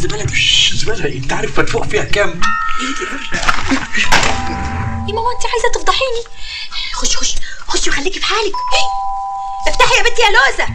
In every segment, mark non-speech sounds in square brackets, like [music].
الزباله دي زبالة. إيه؟ انت عارف مدفوع فيها كام يا ماما أنت عايزة تفضحيني؟ خش خش خش وخليكي في حالك. هي. افتحي يا بنتي يا لوزة.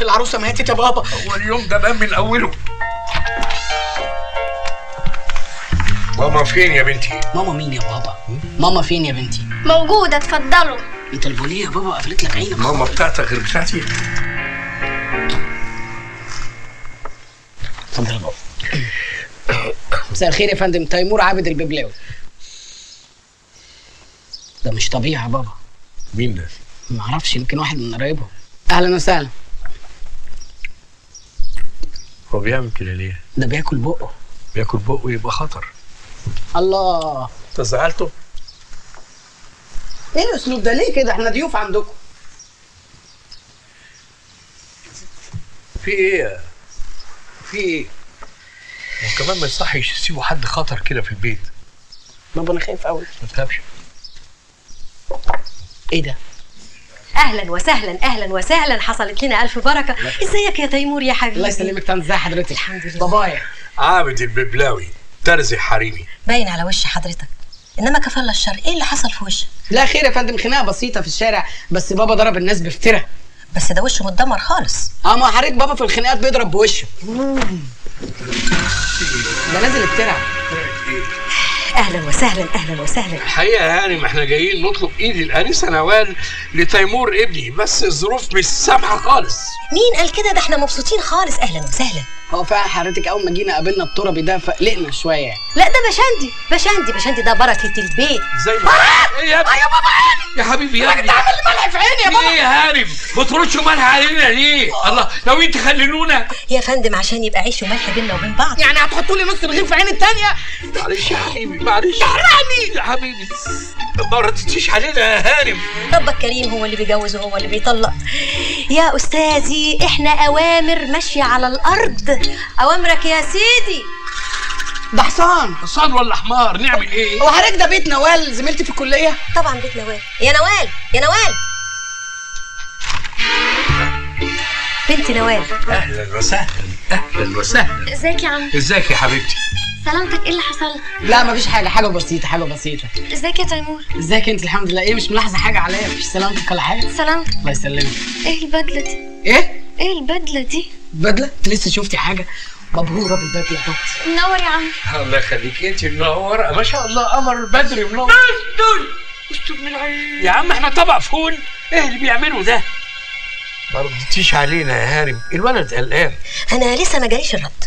العروسة ماتت يا بابا. واليوم ده بان من أوله. ماما فين يا بنتي؟ ماما مين يا بابا؟ ماما فين يا بنتي؟ موجودة اتفضلوا. انت البوليه يا بابا قفلت لك عينك. ماما بتاعتك غير بتاعتي. اتفضل يا بابا. مساء الخير يا فندم. تيمور عابد الببلاوي. ده مش طبيعي يا بابا. مين ده؟ ما أعرفش يمكن واحد من قرايبهم. أهلا وسهلا. هو بيعمل كده ليه؟ ده بياكل بقه. بياكل بقه يبقى خطر. الله. انت زعلته؟ إيه الاسلوب ده ليه كده؟ إحنا ضيوف عندكم. في إيه في إيه؟ وكمان ما يصحش يسيبوا حد خطر كده في البيت. بابا أنا خايف قوي ما تخافش. إيه ده؟ أهلا وسهلا أهلا وسهلا حصلت لنا ألف بركة. إزيك يا تيمور يا حبيبي؟ الله يسلمك تاني ازي حضرتك. الحمد لله. بابايا. عابد الببلاوي ترزي حريمي. باين على وش حضرتك. إنما كفل الشر. إيه اللي حصل في وشك؟ لا خير يا فندم خناقة بسيطة في الشارع بس بابا ضرب الناس بفترة. بس ده وشه متدمر خالص. آه ما حضرتك بابا في الخناقات بيضرب بوشه. ده نازل افترع أهلا وسهلا أهلا وسهلا. الحقيقة يعني ما إحنا جايين نطلب إيد الأنسة نوال لتيمور ابني بس الظروف مش سامحة خالص. مين قال كده؟ ده إحنا مبسوطين خالص. أهلا وسهلا. هو فعلا حضرتك أول ما جينا قابلنا التربي ده فقلقنا شوية. يعني لا ده بشندي. بشندي بشندي. ده بركة البيت. زي ما إيه يا ابني؟ يا بابا يا حبيبي يا ابني. عامل ملح في عيني يا في إيه يا هارم بترشوا ملح علينا ليه؟ الله لو انت خللونا يا فندم عشان يبقى عيش وملح بينا وبين بعض. يعني هتحطوا لي نص رغيف في عين التانية؟ معلش يا حبيبي معلش. يعني يا حبيبي. ما ردتيش علينا يا هارم ربك كريم هو اللي بيجوز وهو اللي بيطلق. يا أستاذي إحنا أوامر ماشية على الأرض. أوامرك يا سيدي. ده حصان. حصان ولا حمار؟ نعمل إيه؟ هو حضرتك ده بيت نوال زميلتي في الكلية. طبعا بيت نوال. يا نوال يا نوال. بنتي نوال. أهلا وسهلا أهلا وسهلا. إزيك يا عم؟ إزيك يا حبيبتي؟ سلامتك إيه اللي حصل؟ لا مفيش حاجة. حاجة بسيطة حاجة بسيطة. ازيك يا تيمور؟ إزيك أنت؟ الحمد لله. إيه مش ملاحظة حاجة عليا؟ مفيش سلامتك ولا حاجة؟ سلامتك. الله يسلمك. إيه البدلة دي؟ إيه؟ إيه البدلة دي؟ بدلة؟ أنت لسه شفتي حاجة؟ مبهورة بالبدلة دكتور منور يا عم. الله يخليك. أنت منورة. ما شاء الله قمر بدري منور. يا عم إحنا طبق فول. إيه اللي بيعملوا ده؟ ما ردتيش علينا يا هانم الولد قلقان. أنا لسه ما جاليش الرد.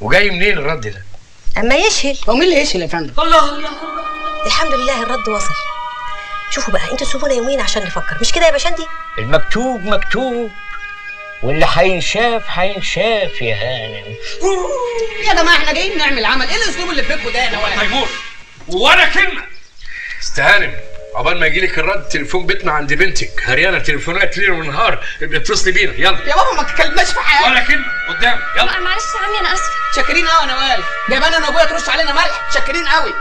وجاي منين الرد ده؟ أما يشهل. هو مين اللي يشيل يا فندم؟ الحمد لله الرد وصل. شوفوا بقى أنتوا سيبونا يومين عشان نفكر. مش كده يا بشندي؟ المكتوب مكتوب واللي هينشاف هينشاف يا هانم. يا جماعة إحنا جايين نعمل عمل. إيه الأسلوب اللي في بيتكم ده يا نوال تيمور ولا كلمة. استهانم عقبال ما يجيلك الرد تليفون بيتنا عند بنتك. هريانة تليفونات ليل ونهار اتصلي بينا. يلا. يا بابا ما تتكلمناش في حاجة ولا كلمه قدام. يلا. معلش يا عمي أنا آسفة. شاكرين قوي يا نوال. جايبانا أنا وأبويا ترش علينا ملح. شاكرين قوي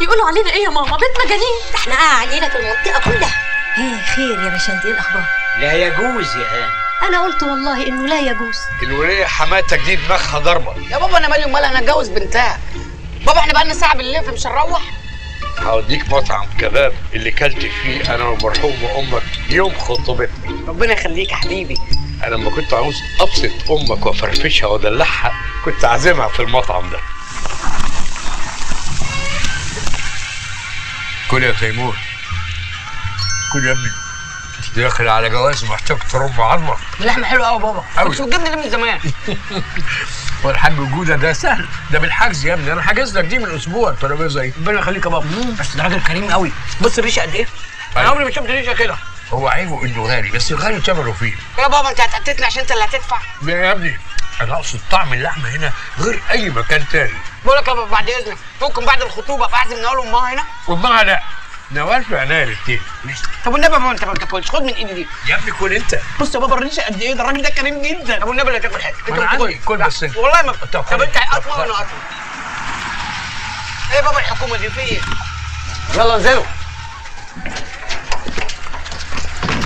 يقولوا علينا إيه يا ماما؟ بيت مجانين. ده إحنا علينا في المنطقة كلها. إيه خير يا باشندي إيه الأخبار؟ لا يجوز يا هانم أنا قلت والله إنه لا يجوز. الوليه حماتك دي دماغها ضربة. يا بابا أنا مالي ومالها أنا أتجوز بنتها. بابا إحنا بقالنا ساعة بالليل مش هنروح؟ هوديك مطعم كباب اللي كلت فيه أنا والمرحوم أمك يوم خطوبتنا ربنا يخليك يا حبيبي. أنا لما كنت عاوز أبسط أمك وأفرفشها وأدلعها كنت عازمها في المطعم ده. كل يا تيمور. كل يا ابني. أنت داخل على جواز محتاج ترم عظمه اللحمة حلوة قوي بابا. كنت بتجيبني ليه من زمان؟ [laughs] والحاج جودة ده سهل. ده بالحجز يا ابني. أنا حاجز لك دي من أسبوع. الترابيزه دي ربنا يخليك يا بابا. بس ده راجل كريم قوي بص الريشه قد إيه؟ أنا أيوة. عمري ما شفت ريشه كده. هو عيبه إنه غالي بس الغالي ثمنه فيه يا بابا أنت هتقتتني عشان أنت اللي هتدفع. يا ابني أنا أقصد طعم اللحمة هنا غير أي مكان تاني. بقول لك يا بابا بعد إذنك. ممكن بعد الخطوبة فاعزم نوال وامها هنا؟ وامها لا. نوال في عناية الاثنين طب والنبي بابا أنت ما بتاكلش خد من إيدي دي. يا ابني كل أنت. بص يا بابا الريشه قد إيه ده؟ الراجل ده كريم جدا. أبو النبي اللي هتاكل حاجة. ما أنا عندي، كل بس أنت. والله ما طب طب أنت اطول طب وأنا اطول إيه بابا الحكومة دي؟ في إيه؟ يلا انزلوا.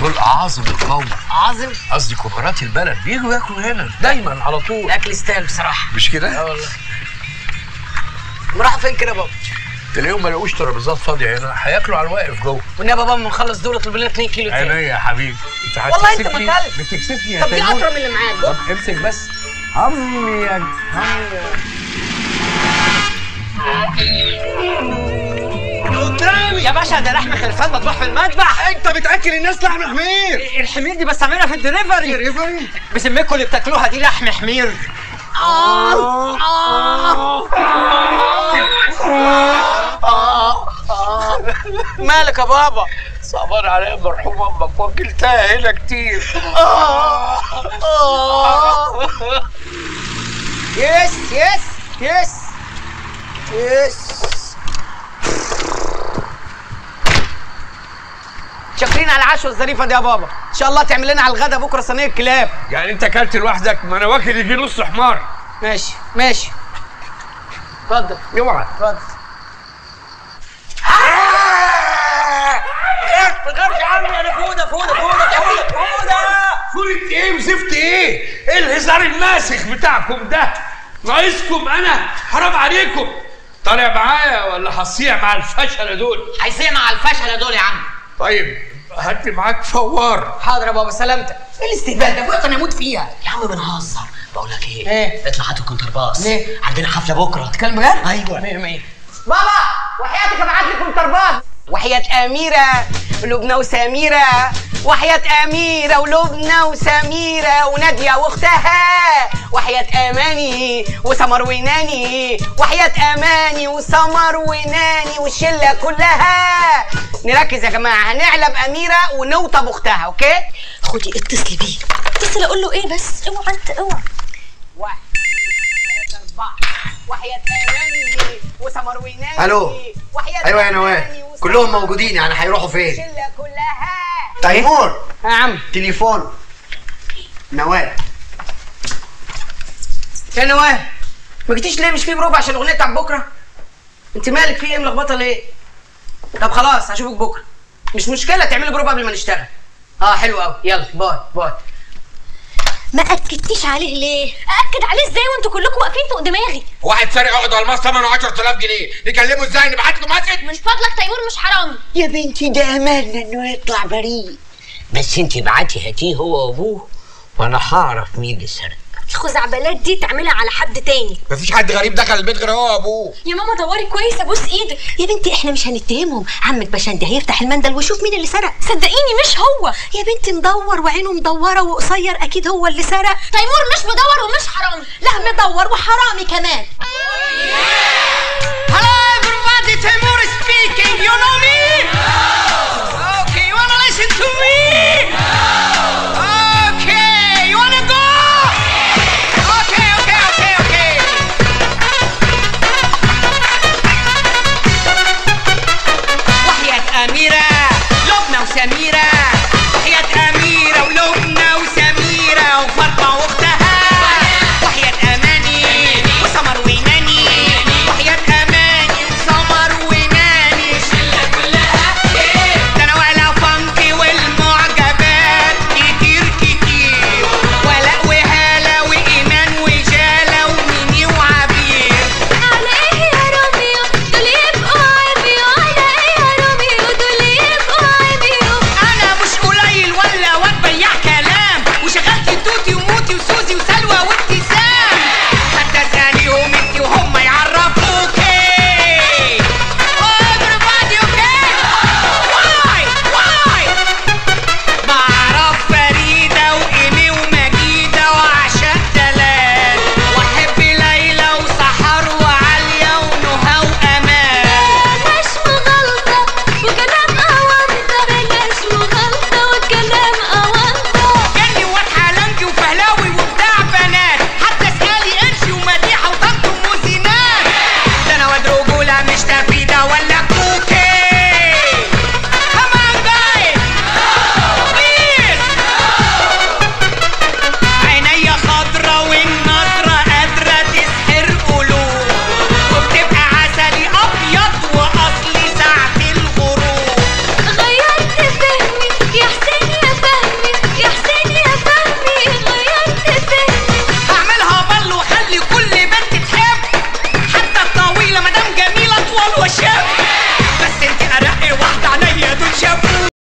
دول اعاظم القوم. عظم قصدي كبارات البلد. بيجوا ياكلوا هنا. دايما على طول. الأكل يستاهل بصراحة. مش كده؟ آه والله راح فين كده يا بابا؟ تلاقيهم ما لقوش ترابيزات فاضية هنا هياكلوا على الواقف جوه. والنبي بابا ما نخلص دول اطلب لنا 2 كيلو تاني. عينيا يا حبيبي. انت والله انت هتكسفني مكلف. بتكسفني يا طب دي من اللي معاك. طب امسك بس. هم يا هم يا باشا ده لحم خلفان مطبوح في المذبح انت بتأكل الناس لحم حمير. الحمير دي بستعملها في الدليفري؟ بسميكوا اللي بتاكلوها دي لحم حمير. مالك يا بابا صعبان عليا مرحوم أمك وكلتها هنا كتير yes yes yes yes شاكرين على العشوه الظريفه دي يا بابا إن شاء الله تعمل لنا على الغدا بكرة صينية كلاب. يعني أنت أكلت لوحدك؟ ما أنا واكل يجي نص حمار. ماشي ماشي. اتفضل. اوعى اتفضل. ما يا عمي أنا فودة فودة فودة فودة فودة. إيه؟ وزفت إيه؟ إيه الهزار الماسخ بتاعكم ده؟ ناقصكم أنا؟ حرام عليكم. طالع معايا ولا هصيع مع الفشلة دول؟ هيصيع مع الفشلة دول يا عم. طيب. هات لي معاك فوار. حاضر يا بابا سلامتك. إيه الاستهبال ده؟ بقى أنا أموت فيها. يا عم بنهزر. بقول لك إيه؟ إيه؟ اطلع هات الكونترباس ليه؟ عندنا حفلة بكرة. تتكلم بجد؟ أيوه. مية مية. بابا وحياتك ابعت الكونترباس وحياة أميرة ولبنى وسميرة. وحياة أميرة ولبنى وسميرة. ونادية وأختها وحياة أماني وسمر وناني. وحياة أماني وسمر وناني والشلة كلها. نركز يا جماعة هنعلب أميرة ونوطب أختها okay؟ خدي اتصلي بيه. اتصلي أقول له إيه بس؟ اوعى أنت اوعى. واحد اثنين ثلاثة أربعة. وحياة وسمر وناني ألو. وحياة أيوه يا نوال وسمر كلهم موجودين يعني هيروحوا فين؟ الشلة كلها. تيمور. يا عم. تليفون. نوال يا نوال ما جيتيش ليه؟ مش في بروفا عشان الأغنية بتاعت بكرة؟ انت مالك؟ في إيه؟ ملخبطة ليه؟ طب خلاص هشوفك بكرة. مش مشكلة تعملي بروفا قبل ما نشتغل. آه حلو قوي يلا bye bye. ما أكدتيش عليه ليه؟ اكد عليه إزاي وأنتوا كلكم واقفين فوق دماغي؟ واحد سارق عقد الماس ثمنه 10000 جنيه. نكلمه إزاي؟ نبعت له message. من فضلك تيمور مش حرامي يا بنتي ده املنا إنه يطلع بريء. بس انت ابعتي هاتيه هو وأبوه وأنا هعرف مين اللي سرق. الخزعبلات دي تعمليها على حد تاني. مفيش حد غريب دخل البيت غير هو وابوه. يا ماما دوري كويس ابوس إيدك يا بنتي إحنا مش هنتهمهم. عمك بشندي هيفتح المندل ويشوف مين اللي سرق. صدقيني مش هو. يا بنتي مدور وعينه مدورة وقصير أكيد هو اللي سرق. تيمور مش مدور ومش حرامي لا مدور وحرامي كمان.